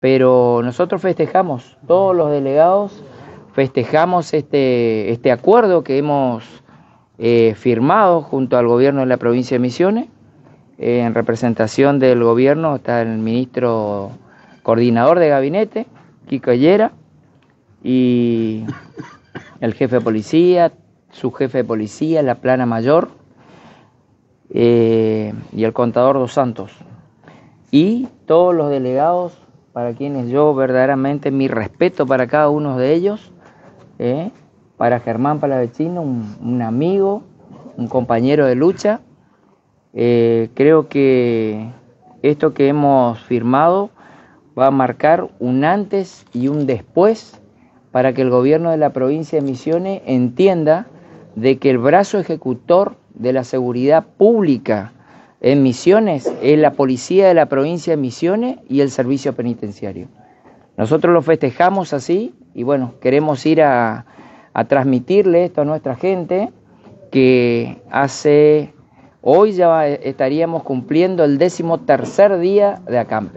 pero nosotros festejamos, todos los delegados festejamos este, este acuerdo que hemos eh, firmado junto al gobierno de la provincia de Misiones. Eh, en representación del gobierno está el ministro coordinador de gabinete, Kiko Ayera, y el jefe de policía, su jefe de policía, la plana mayor eh, y el contador Dos Santos. Y todos los delegados para quienes yo verdaderamente mi respeto para cada uno de ellos ¿eh? para Germán Palavecino, un, amigo, un compañero de lucha. Eh, creo que esto que hemos firmado va a marcar un antes y un después para que el gobierno de la provincia de Misiones entienda de que el brazo ejecutor de la seguridad pública en Misiones es la policía de la provincia de Misiones y el servicio penitenciario. Nosotros lo festejamos así y bueno, queremos ir a, transmitirle esto a nuestra gente que hace, hoy ya estaríamos cumpliendo el décimo tercer día de acampe.